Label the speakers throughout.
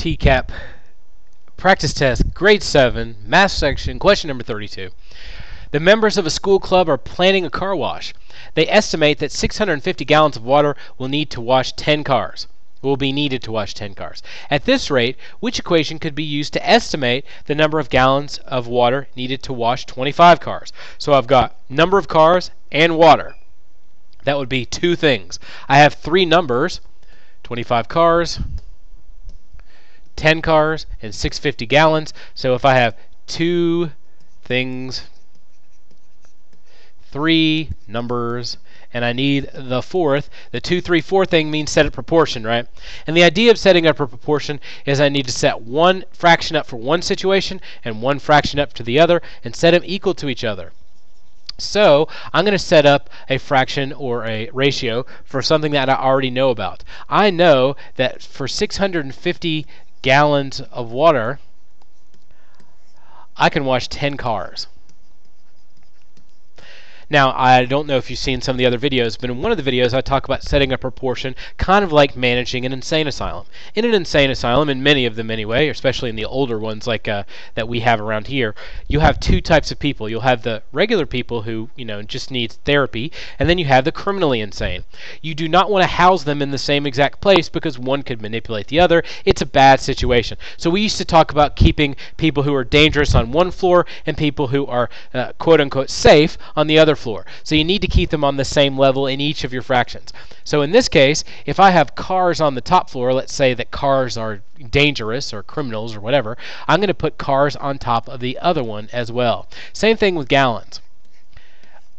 Speaker 1: TCAP practice test, grade 7, math section, question number 32. The members of a school club are planning a car wash. They estimate that 650 gallons of water will need to wash 10 cars. Will be needed to wash 10 cars. At this rate, which equation could be used to estimate the number of gallons of water needed to wash 25 cars? So I've got number of cars and water. That would be two things. I have three numbers 25 cars, 10 cars, and 650 gallons. So if I have two things, three numbers, and I need the fourth, the 2, 3, 4 thing means set it proportion, right? And the idea of setting up a proportion is I need to set one fraction up for one situation and one fraction up to the other and set them equal to each other. So I'm going to set up a fraction or a ratio for something that I already know about. I know that for 650 gallons of water, I can wash 10 cars. Now, I don't know if you've seen some of the other videos, but in one of the videos I talk about setting a proportion kind of like managing an insane asylum. In an insane asylum, in many of them anyway, especially in the older ones like uh, that we have around here, you have two types of people. You'll have the regular people who, you know, just need therapy, and then you have the criminally insane. You do not want to house them in the same exact place because one could manipulate the other. It's a bad situation. So we used to talk about keeping people who are dangerous on one floor and people who are uh, quote unquote safe on the other floor. So you need to keep them on the same level in each of your fractions. So in this case, if I have cars on the top floor, let's say that cars are dangerous or criminals or whatever, I'm going to put cars on top of the other one as well. Same thing with gallons.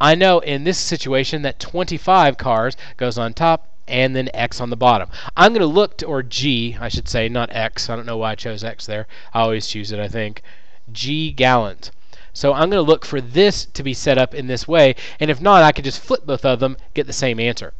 Speaker 1: I know in this situation that 25 cars goes on top and then X on the bottom. I'm going to look to, or G, I should say, not X. I don't know why I chose X there. I always choose it, I think. G gallons. So I'm going to look for this to be set up in this way, and if not, I can just flip both of them, get the same answer.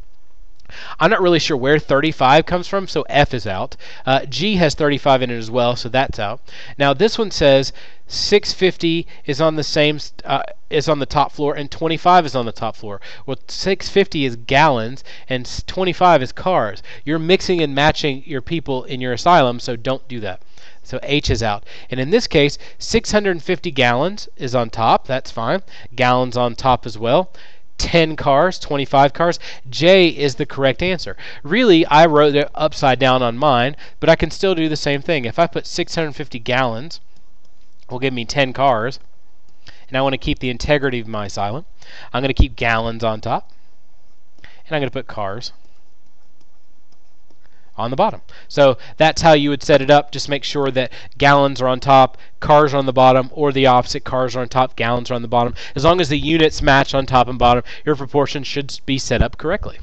Speaker 1: I'm not really sure where 35 comes from, so F is out. Uh, G has 35 in it as well, so that's out. Now this one says 650 is on the same uh, is on the top floor, and 25 is on the top floor. Well, 650 is gallons, and 25 is cars. You're mixing and matching your people in your asylum, so don't do that. So H is out. And in this case, 650 gallons is on top. That's fine. Gallons on top as well. 10 cars, 25 cars. J is the correct answer. Really, I wrote it upside down on mine, but I can still do the same thing. If I put 650 gallons, will give me 10 cars, and I want to keep the integrity of my asylum, I'm going to keep gallons on top, and I'm going to put cars on the bottom. So that's how you would set it up. Just make sure that gallons are on top, cars are on the bottom, or the opposite, cars are on top, gallons are on the bottom. As long as the units match on top and bottom, your proportion should be set up correctly.